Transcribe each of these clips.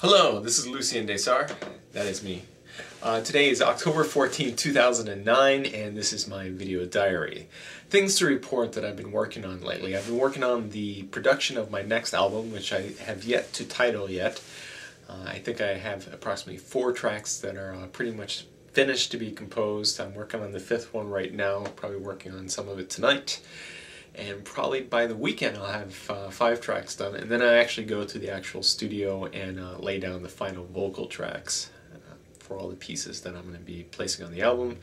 Hello, this is Lucien Desar. That is me. Uh, today is October 14, 2009, and this is my video diary. Things to report that I've been working on lately. I've been working on the production of my next album, which I have yet to title yet. Uh, I think I have approximately four tracks that are uh, pretty much finished to be composed. I'm working on the fifth one right now, probably working on some of it tonight and probably by the weekend I'll have uh, five tracks done. And then I actually go to the actual studio and uh, lay down the final vocal tracks uh, for all the pieces that I'm going to be placing on the album.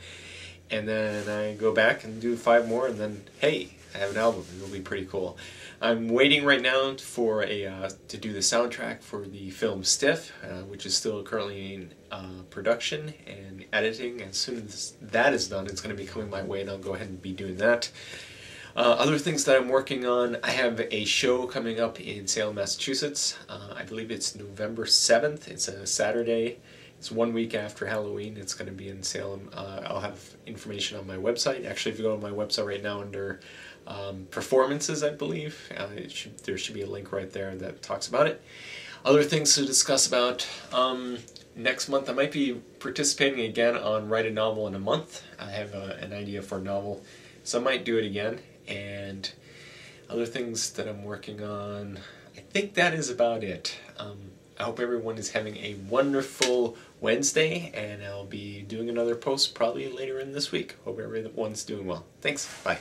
And then I go back and do five more and then hey I have an album. It'll be pretty cool. I'm waiting right now for a uh, to do the soundtrack for the film Stiff uh, which is still currently in uh, production and editing. As soon as that is done it's going to be coming my way and I'll go ahead and be doing that uh, other things that I'm working on, I have a show coming up in Salem, Massachusetts. Uh, I believe it's November 7th. It's a Saturday. It's one week after Halloween. It's going to be in Salem. Uh, I'll have information on my website. Actually, if you go to my website right now under um, performances, I believe, uh, should, there should be a link right there that talks about it. Other things to discuss about. Um, next month I might be participating again on Write a Novel in a Month. I have uh, an idea for a novel, so I might do it again and other things that I'm working on. I think that is about it. Um, I hope everyone is having a wonderful Wednesday, and I'll be doing another post probably later in this week. Hope everyone's doing well. Thanks. Bye.